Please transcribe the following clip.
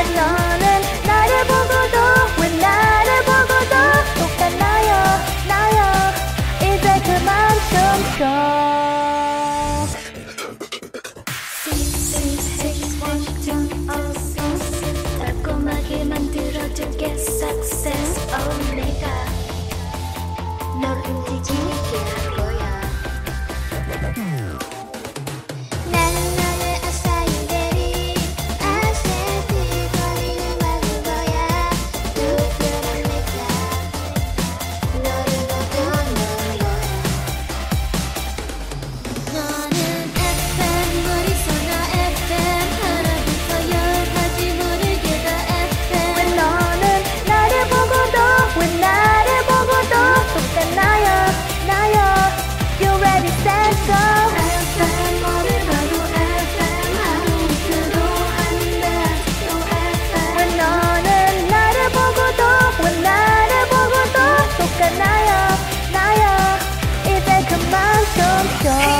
alone God.